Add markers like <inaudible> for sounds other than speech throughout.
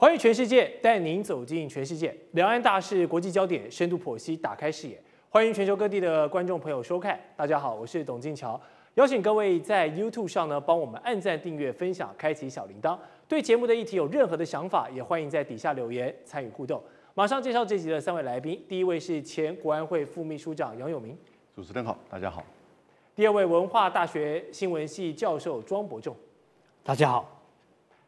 欢迎全世界带您走进全世界，两岸大事、国际焦点，深度剖析，打开视野。欢迎全球各地的观众朋友收看。大家好，我是董静桥，邀请各位在 YouTube 上呢帮我们按赞、订阅、分享、开启小铃铛。对节目的议题有任何的想法，也欢迎在底下留言参与互动。马上介绍这集的三位来宾，第一位是前国安会副秘书长杨永明，主持人好，大家好。第二位文化大学新闻系教授庄伯仲，大家好。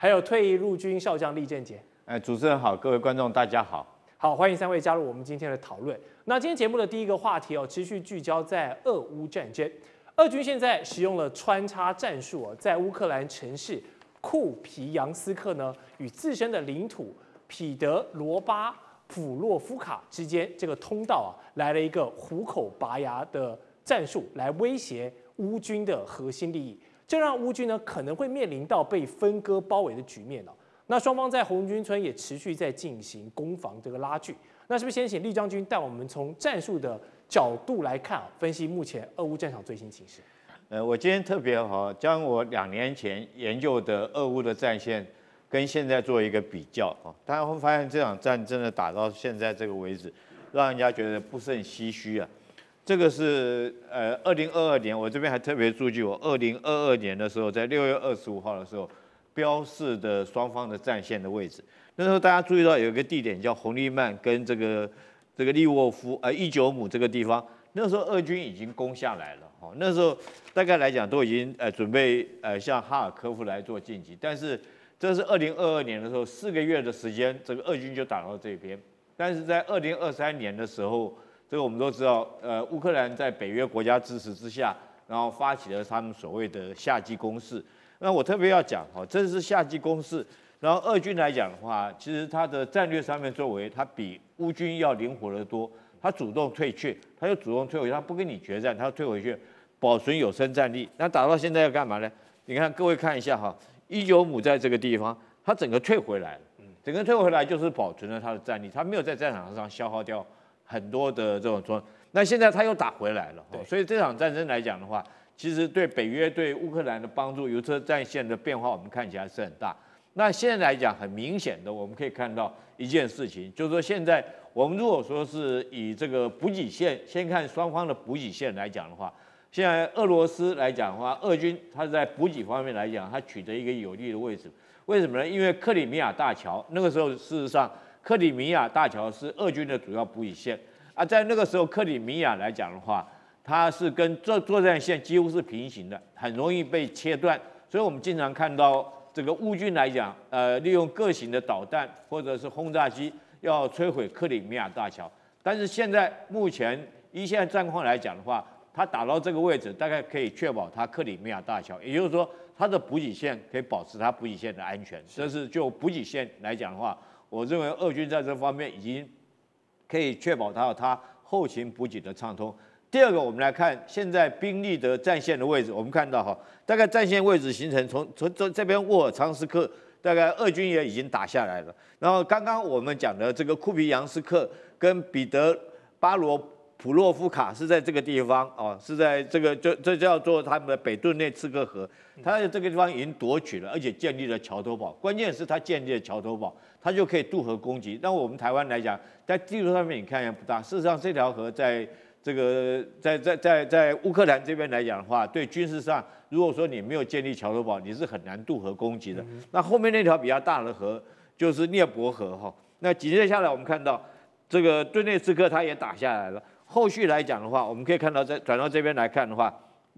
还有退役陆军少将厉正杰。哎，主持人好，各位观众大家好。好，欢迎三位加入我们今天的讨论。那今天节目的第一个话题哦，持续聚焦在俄乌战争。俄军现在使用了穿插战术哦，在乌克兰城市库皮扬斯克呢，与自身的领土彼得罗巴普洛夫卡之间这个通道啊，来了一个虎口拔牙的战术，来威胁乌军的核心利益。这让乌军呢可能会面临到被分割包围的局面哦。那双方在红军村也持续在进行攻防这个拉锯。那是不是先请厉将军带我们从战术的角度来看啊，分析目前俄乌战场最新情势？呃，我今天特别好将我两年前研究的俄乌的战线跟现在做一个比较啊，大家会发现这场战争的打到现在这个为止，让人家觉得不胜唏嘘啊。这个是呃，二零二二年，我这边还特别注意，我二零二二年的时候，在六月二十五号的时候，标示的双方的战线的位置。那时候大家注意到有一个地点叫红利曼跟这个这个利沃夫呃伊久姆这个地方，那时候俄军已经攻下来了，哦，那时候大概来讲都已经呃准备呃向哈尔科夫来做晋级，但是这是二零二二年的时候，四个月的时间，这个俄军就打到这边，但是在二零二三年的时候。这个我们都知道，呃，乌克兰在北约国家支持之下，然后发起了他们所谓的夏季攻势。那我特别要讲哈，这是夏季攻势。然后俄军来讲的话，其实他的战略上面作为，他比乌军要灵活得多。他主动退却，他又主动退回去，他不跟你决战，他退回去，保存有生战力。那打到现在要干嘛呢？你看各位看一下哈，一九五在这个地方，他整个退回来了，整个退回来就是保存了他的战力，他没有在战场上消耗掉。很多的这种说，那现在他又打回来了，所以这场战争来讲的话，其实对北约对乌克兰的帮助，由车战线的变化，我们看起来是很大。那现在来讲，很明显的，我们可以看到一件事情，就是说现在我们如果说是以这个补给线，先看双方的补给线来讲的话，现在俄罗斯来讲的话，俄军他在补给方面来讲，他取得一个有利的位置。为什么呢？因为克里米亚大桥那个时候，事实上。克里米亚大桥是俄军的主要补给线啊，在那个时候，克里米亚来讲的话，它是跟作作战线几乎是平行的，很容易被切断。所以我们经常看到这个乌军来讲，呃，利用各型的导弹或者是轰炸机要摧毁克里米亚大桥。但是现在目前一线战况来讲的话，它打到这个位置，大概可以确保它克里米亚大桥，也就是说它的补给线可以保持它补给线的安全。这是就补给线来讲的话。我认为俄军在这方面已经可以确保到它后勤补给的畅通。第二个，我们来看现在兵力的战线的位置，我们看到哈，大概战线位置形成从从这这边沃尔昌斯克，大概俄军也已经打下来了。然后刚刚我们讲的这个库皮扬斯克跟彼得巴罗。普洛夫卡是在这个地方哦，是在这个这这叫做他们的北顿内茨克河，他在这个地方已经夺取了，而且建立了桥头堡。关键是他建立了桥头堡，他就可以渡河攻击。那我们台湾来讲，在地图上面你看也不大，事实上这条河在这个在在在在乌克兰这边来讲的话，对军事上，如果说你没有建立桥头堡，你是很难渡河攻击的。那后面那条比较大的河就是涅伯河哈。那紧接下来我们看到这个顿内茨克他也打下来了。后续来讲的话，我们可以看到，在转到这边来看的话，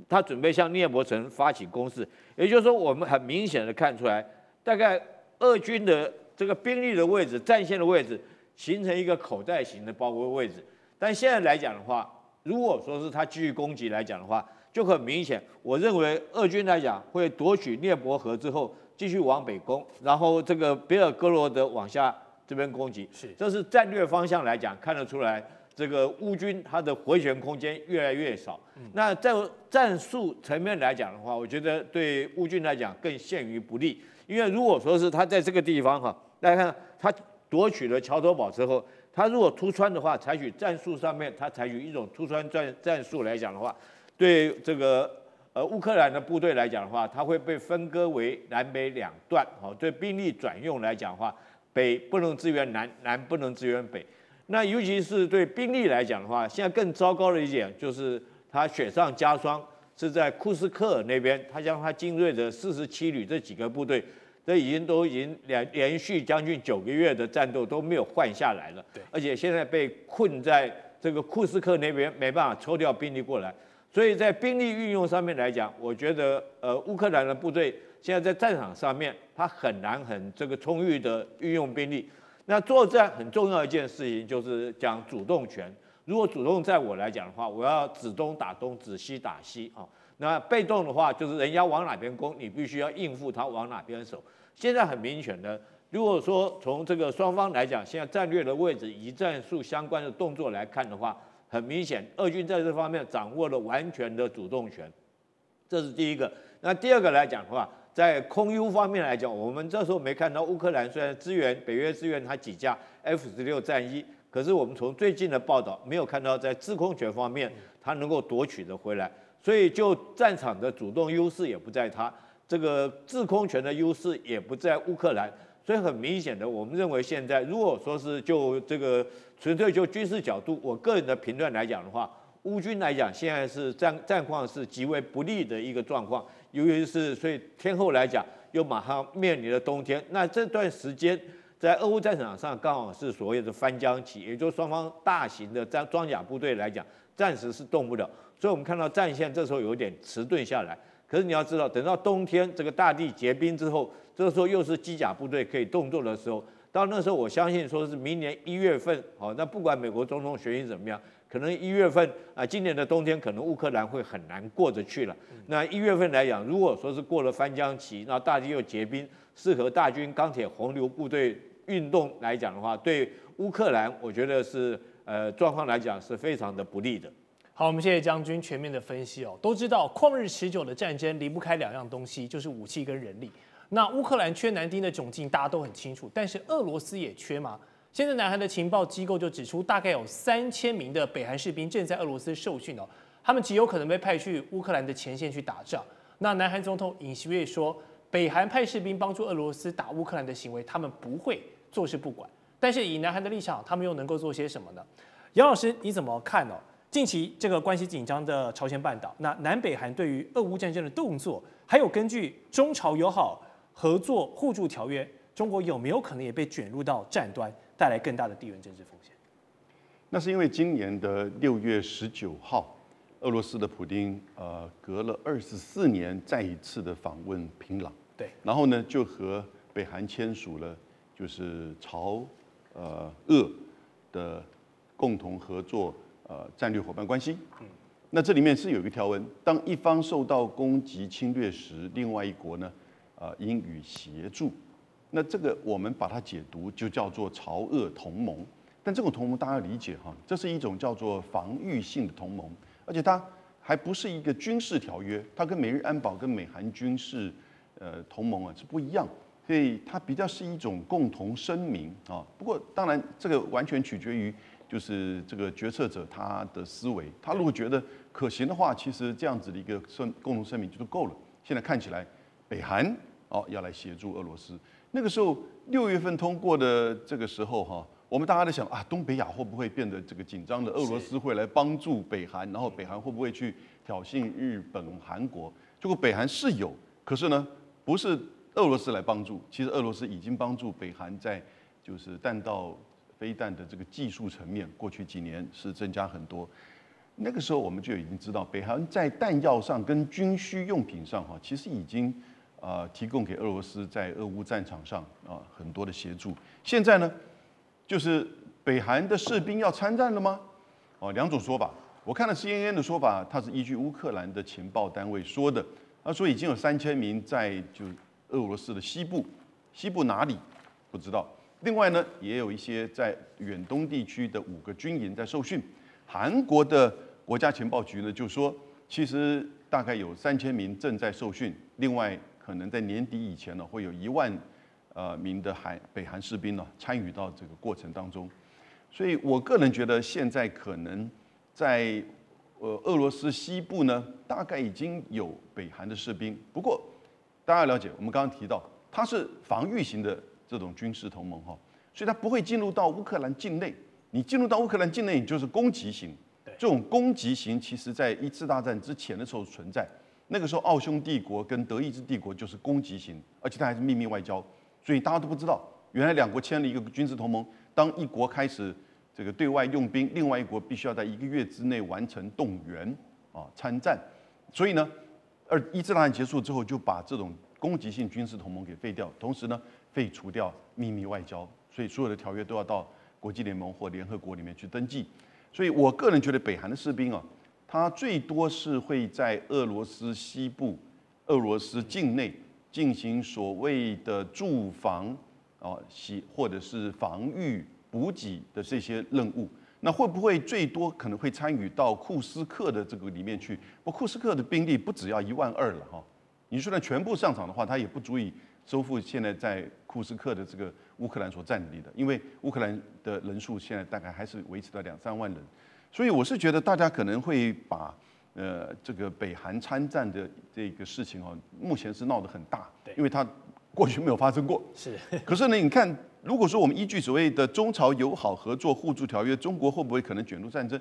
他准备向涅伯城发起攻势，也就是说，我们很明显的看出来，大概俄军的这个兵力的位置、战线的位置，形成一个口袋型的包围位置。但现在来讲的话，如果说是他继续攻击来讲的话，就很明显，我认为俄军来讲会夺取涅伯河之后，继续往北攻，然后这个别尔哥罗德往下这边攻击，是，这是战略方向来讲看得出来。这个乌军它的回旋空间越来越少，那在战术层面来讲的话，我觉得对乌军来讲更陷于不利。因为如果说是他在这个地方哈，大家看他夺取了桥头堡之后，他如果突穿的话，采取战术上面他采取一种突穿战战术来讲的话，对这个呃乌克兰的部队来讲的话，它会被分割为南北两段，好，对兵力转用来讲的话。北不能支援南，南不能支援北。那尤其是对兵力来讲的话，现在更糟糕的一点就是他雪上加霜，是在库斯克那边，他将他精锐的四十七旅这几个部队，这已经都已经连连续将近九个月的战斗都没有换下来了。对，而且现在被困在这个库斯克那边，没办法抽调兵力过来，所以在兵力运用上面来讲，我觉得呃乌克兰的部队现在在战场上面，他很难很这个充裕的运用兵力。那作战很重要一件事情就是讲主动权。如果主动在我来讲的话，我要指东打东，指西打西啊。那被动的话，就是人家往哪边攻，你必须要应付他往哪边守。现在很明显的，如果说从这个双方来讲，现在战略的位置以及战术相关的动作来看的话，很明显，俄军在这方面掌握了完全的主动权，这是第一个。那第二个来讲的话，在空优方面来讲，我们这时候没看到乌克兰虽然支援北约支援它几架 F 十六战机，可是我们从最近的报道没有看到在制空权方面它能够夺取的回来，所以就战场的主动优势也不在它，这个制空权的优势也不在乌克兰，所以很明显的，我们认为现在如果说是就这个纯粹就军事角度，我个人的评论来讲的话，乌军来讲现在是战战况是极为不利的一个状况。由于是，所以天后来讲，又马上面临了冬天。那这段时间在俄乌战场上，刚好是所谓的翻江期，也就是双方大型的装装甲部队来讲，暂时是动不了。所以我们看到战线这时候有点迟钝下来。可是你要知道，等到冬天这个大地结冰之后，这个时候又是机甲部队可以动作的时候。到那时候，我相信说是明年一月份，好，那不管美国总统选举怎么样。可能一月份啊，今年的冬天可能乌克兰会很难过得去了。那一月份来讲，如果说是过了翻江期，那大地又结冰，适合大军钢铁洪流部队运动来讲的话，对乌克兰，我觉得是呃状况来讲是非常的不利的。好，我们谢谢将军全面的分析哦。都知道旷日持久的战争离不开两样东西，就是武器跟人力。那乌克兰缺男丁的窘境，大家都很清楚，但是俄罗斯也缺吗？现在南韩的情报机构就指出，大概有三千名的北韩士兵正在俄罗斯受训哦，他们极有可能被派去乌克兰的前线去打仗。那南韩总统尹锡悦说，北韩派士兵帮助俄罗斯打乌克兰的行为，他们不会坐视不管。但是以南韩的立场，他们又能够做些什么呢？杨老师你怎么看呢？近期这个关系紧张的朝鲜半岛，那南北韩对于俄乌战争的动作，还有根据中朝友好合作互助条约，中国有没有可能也被卷入到战端？带来更大的地缘政治风险。那是因为今年的六月十九号，俄罗斯的普京呃隔了二十四年再一次的访问平壤，对，然后呢就和北韩签署了就是朝呃俄的共同合作呃战略伙伴关系。嗯，那这里面是有一个条文，当一方受到攻击侵略时，另外一国呢呃英语协助。那这个我们把它解读就叫做朝俄同盟，但这种同盟大家要理解哈，这是一种叫做防御性的同盟，而且它还不是一个军事条约，它跟美日安保跟美韩军事呃同盟啊是不一样，所以它比较是一种共同声明啊。不过当然这个完全取决于就是这个决策者他的思维，他如果觉得可行的话，其实这样子的一个声共同声明就够了。现在看起来北韩哦要来协助俄罗斯。那个时候六月份通过的这个时候哈，我们大家在想啊，东北亚会不会变得这个紧张的？俄罗斯会来帮助北韩，然后北韩会不会去挑衅日本、韩国？结果北韩是有，可是呢，不是俄罗斯来帮助，其实俄罗斯已经帮助北韩在就是弹道飞弹的这个技术层面，过去几年是增加很多。那个时候我们就已经知道，北韩在弹药上跟军需用品上哈，其实已经。啊，提供给俄罗斯在俄乌战场上啊很多的协助。现在呢，就是北韩的士兵要参战了吗？哦，两种说法。我看了 CNN 的说法，它是依据乌克兰的情报单位说的。他说已经有三千名在就俄罗斯的西部，西部哪里不知道。另外呢，也有一些在远东地区的五个军营在受训。韩国的国家情报局呢就说，其实大概有三千名正在受训。另外。可能在年底以前呢，会有一万呃名的韩北韩士兵呢参与到这个过程当中，所以我个人觉得现在可能在呃俄罗斯西部呢，大概已经有北韩的士兵。不过大家了解，我们刚刚提到它是防御型的这种军事同盟哈，所以它不会进入到乌克兰境内。你进入到乌克兰境内，你就是攻击型。这种攻击型，其实在一次大战之前的时候存在。那个时候，奥匈帝国跟德意志帝国就是攻击型，而且它还是秘密外交，所以大家都不知道，原来两国签了一个军事同盟。当一国开始这个对外用兵，另外一国必须要在一个月之内完成动员啊参战。所以呢，二一次大战结束之后，就把这种攻击性军事同盟给废掉，同时呢，废除掉秘密外交，所以所有的条约都要到国际联盟或联合国里面去登记。所以我个人觉得，北韩的士兵啊，他最多是会在俄罗斯西部、俄罗斯境内进行所谓的驻防啊，袭或者是防御补给的这些任务。那会不会最多可能会参与到库斯克的这个里面去？不，库斯克的兵力不只要一万二了哈。你说呢？全部上场的话，他也不足以收复现在在库斯克的这个乌克兰所占领的，因为乌克兰的人数现在大概还是维持到两三万人。所以我是觉得大家可能会把呃这个北韩参战的这个事情哦，目前是闹得很大，因为它过去没有发生过。是。可是呢，你看。如果说我们依据所谓的中朝友好合作互助条约，中国会不会可能卷入战争？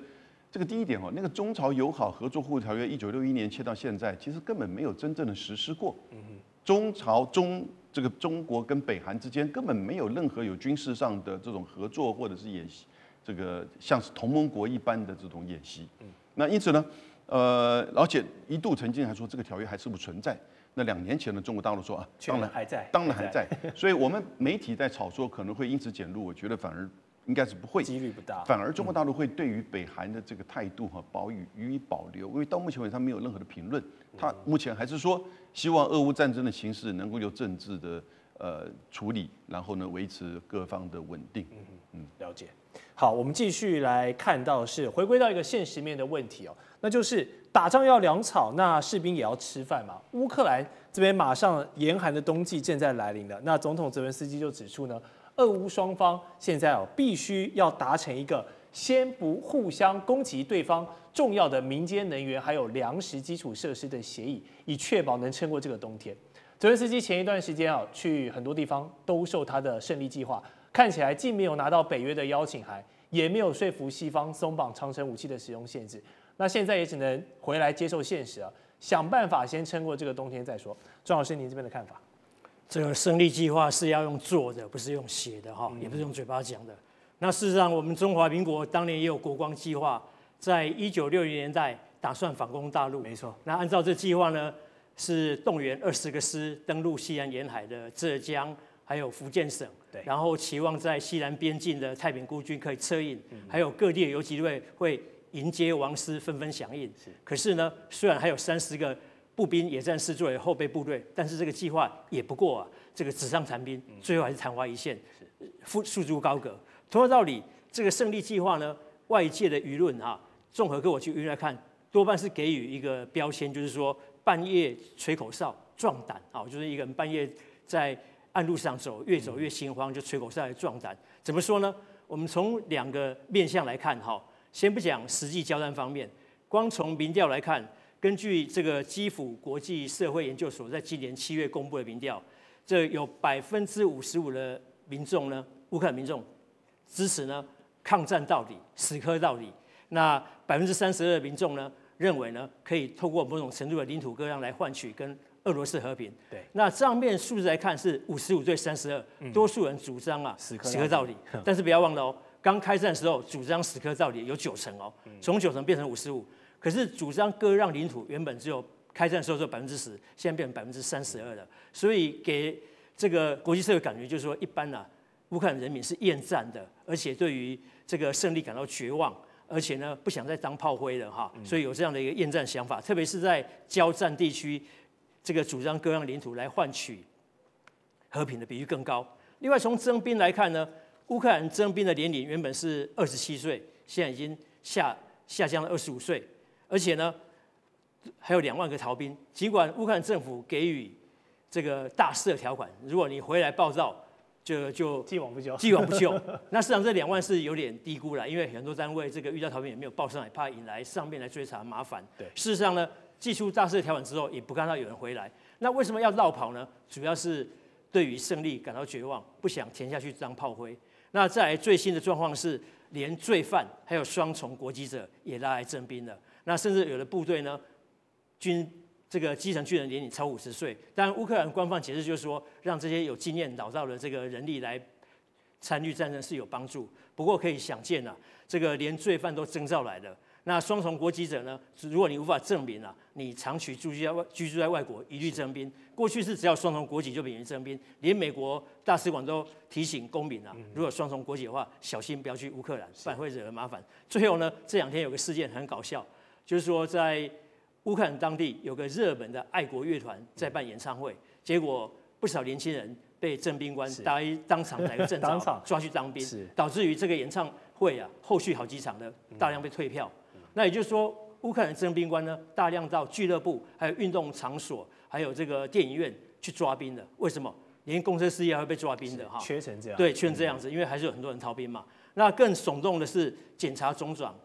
这个第一点哦，那个中朝友好合作互助条约一九六一年签到现在，其实根本没有真正的实施过。嗯中朝中这个中国跟北韩之间根本没有任何有军事上的这种合作或者是演习，这个像是同盟国一般的这种演习。那因此呢，呃，而且一度曾经还说这个条约还是不存在。那两年前的中国大陆说啊，当然还在，当然还在，<laughs> 所以我们媒体在炒作可能会因此减弱，我觉得反而应该是不会，几率不大，反而中国大陆会对于北韩的这个态度和保予予以保留，因为到目前为止他没有任何的评论，他目前还是说希望俄乌战争的形势能够由政治的呃处理，然后呢维持各方的稳定。嗯嗯，了解。好，我们继续来看到是回归到一个现实面的问题哦。那就是打仗要粮草，那士兵也要吃饭嘛。乌克兰这边马上严寒的冬季正在来临了。那总统泽连斯基就指出呢，俄乌双方现在哦必须要达成一个先不互相攻击对方重要的民间能源还有粮食基础设施的协议，以确保能撑过这个冬天。泽连斯基前一段时间啊去很多地方兜售他的胜利计划，看起来既没有拿到北约的邀请函，也没有说服西方松绑长城武器的使用限制。那现在也只能回来接受现实啊，想办法先撑过这个冬天再说。庄老师，您这边的看法？这个胜利计划是要用做的，不是用写的哈，也不是用嘴巴讲的。那事实上，我们中华民国当年也有国光计划，在一九六零年代打算反攻大陆。没错。那按照这计划呢，是动员二十个师登陆西南沿海的浙江还有福建省，对。然后期望在西南边境的太平孤军可以策应，还有各地的游击队会。迎接王师纷纷响应，是。可是呢，虽然还有三十个步兵野战师作为后备部队，但是这个计划也不过啊，这个纸上谈兵，最后还是昙花一现，付束之高阁。同样道理，这个胜利计划呢，外界的舆论啊，综合各我去舆论来看，多半是给予一个标签，就是说半夜吹口哨壮胆啊，就是一个人半夜在暗路上走，越走越心慌，就吹口哨来壮胆。怎么说呢？我们从两个面向来看哈。先不讲实际交战方面，光从民调来看，根据这个基辅国际社会研究所在今年七月公布的民调，这有百分之五十五的民众呢，乌克兰民众支持呢抗战到底，死磕到底。那百分之三十二的民众呢，认为呢可以透过某种程度的领土割让来换取跟俄罗斯和平。对。那账面数字来看是五十五对三十二，多数人主张啊死磕到底。但是不要忘了哦。刚开战的时候，主张死磕到底有九成哦，从九成变成五十五。可是主张割让领土，原本只有开战的时候只有百分之十，现在变成百分之三十二了。所以给这个国际社会感觉就是说，一般呢，乌克兰人民是厌战的，而且对于这个胜利感到绝望，而且呢不想再当炮灰了哈。所以有这样的一个厌战想法，特别是在交战地区，这个主张割让领土来换取和平的比率更高。另外从征兵来看呢？乌克兰征兵的年龄原本是二十七岁，现在已经下下降了二十五岁，而且呢，还有两万个逃兵。尽管乌克兰政府给予这个大赦条款，如果你回来报道，就就既往不咎。既往不咎。<laughs> 那实际上这两万是有点低估了，因为很多单位这个遇到逃兵也没有报上来，怕引来上面来追查麻烦。对，事实上呢，寄出大赦条款之后，也不看到有人回来。那为什么要绕跑呢？主要是。对于胜利感到绝望，不想填下去当炮灰。那再来最新的状况是，连罪犯还有双重国籍者也拉来征兵了。那甚至有的部队呢，军这个基层军人年龄超五十岁。当然，乌克兰官方解释就是说，让这些有经验老道的这个人力来参与战争是有帮助。不过可以想见啊，这个连罪犯都征召来了。那双重国籍者呢？如果你无法证明啊，你长期住居住在外居住在外国，一律征兵。过去是只要双重国籍就免于征兵，连美国大使馆都提醒公民啊，如果双重国籍的话，小心不要去乌克兰，不然会惹人麻烦。最后呢，这两天有个事件很搞笑，就是说在乌克兰当地有个热门的爱国乐团在办演唱会，结果不少年轻人被征兵官当 <laughs> 当场来个正着抓去当兵，导致于这个演唱会啊，后续好几场的大量被退票。那也就是说，乌克兰征兵官呢，大量到俱乐部、还有运动场所、还有这个电影院去抓兵的。为什么？连公车司机还会被抓兵的哈？缺成这样。对，缺成这样子，因为还是有很多人逃兵嘛。那更耸动的是，检察总长，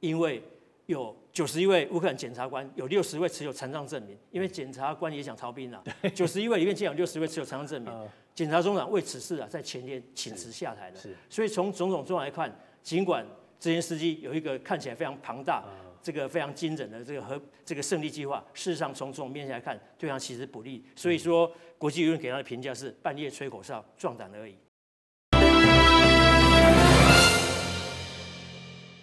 因为有九十一位乌克兰检察官，有六十位持有残障证明，因为检察官也想逃兵啊。<laughs> 九十一位里面竟然有六十位持有残障证明，检察总长为此事啊，在前天请辞下台了。是。所以从种种状况来看，尽管泽连斯基有一个看起来非常庞大、这个非常惊人的这个和这个胜利计划，事实上从这种面来看，对他其实不利。所以说，国际舆论给他的评价是半夜吹口哨、壮胆而已。